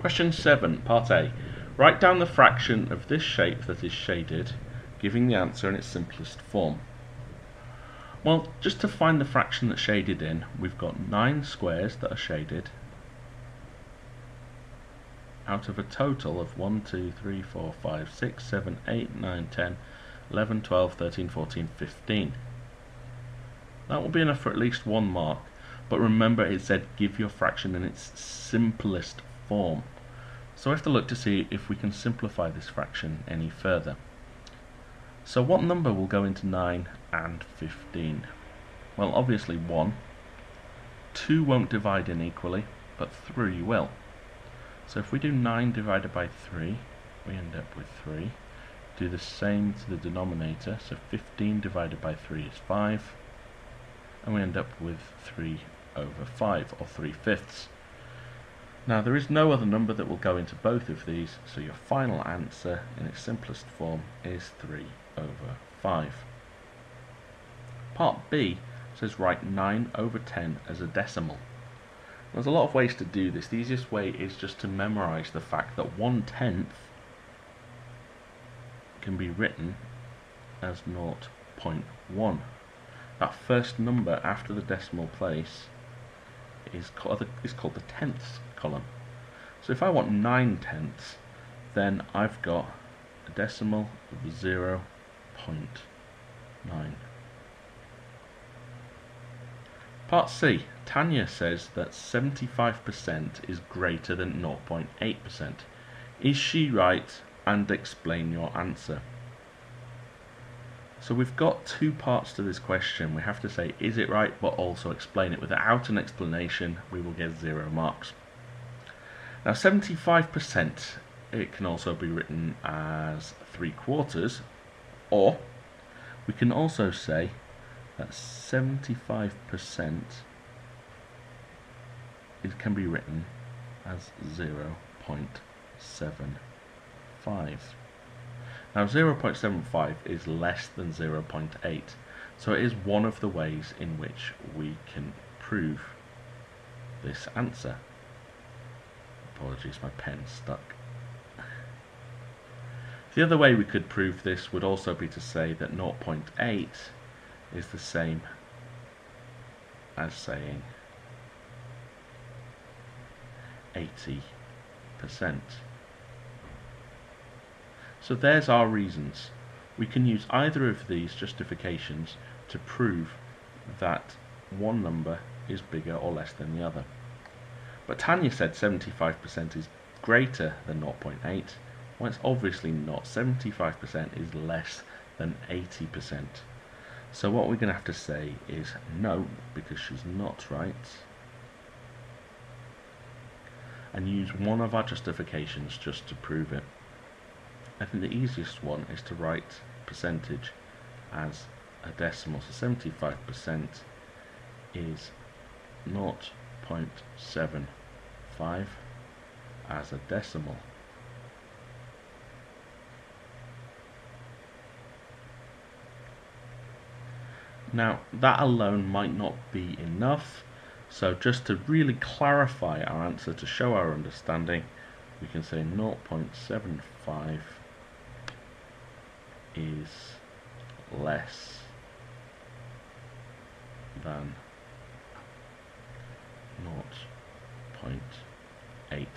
Question 7, Part A. Write down the fraction of this shape that is shaded, giving the answer in its simplest form. Well, just to find the fraction that's shaded in, we've got 9 squares that are shaded out of a total of 1, 2, 3, 4, 5, 6, 7, 8, 9, 10, 11, 12, 13, 14, 15. That will be enough for at least one mark, but remember it said give your fraction in its simplest form. So we have to look to see if we can simplify this fraction any further. So what number will go into 9 and 15? Well obviously 1. 2 won't divide in equally, but 3 will. So if we do 9 divided by 3, we end up with 3. Do the same to the denominator, so 15 divided by 3 is 5, and we end up with 3 over 5, or 3 fifths. Now there is no other number that will go into both of these, so your final answer in its simplest form is 3 over 5. Part B says write 9 over 10 as a decimal. There's a lot of ways to do this. The easiest way is just to memorize the fact that 1 tenth can be written as 0.1. That first number after the decimal place is called, is called the tenths column. So if I want 9 tenths, then I've got a decimal of 0 0.9. Part C. Tanya says that 75% is greater than 0.8%. Is she right? And explain your answer. So we've got two parts to this question. We have to say, is it right, but also explain it. Without an explanation, we will get zero marks. Now 75%, it can also be written as 3 quarters, or we can also say that 75% it can be written as 0.75. Now 0.75 is less than 0.8, so it is one of the ways in which we can prove this answer. Apologies, my pen stuck. The other way we could prove this would also be to say that 0.8 is the same as saying 80%. So there's our reasons. We can use either of these justifications to prove that one number is bigger or less than the other. But Tanya said 75% is greater than 0.8. Well, it's obviously not. 75% is less than 80%. So what we're going to have to say is no, because she's not right. And use one of our justifications just to prove it. I think the easiest one is to write percentage as a decimal. So 75% is 0.75 as a decimal. Now that alone might not be enough so just to really clarify our answer to show our understanding we can say 0.75 is less than 0.8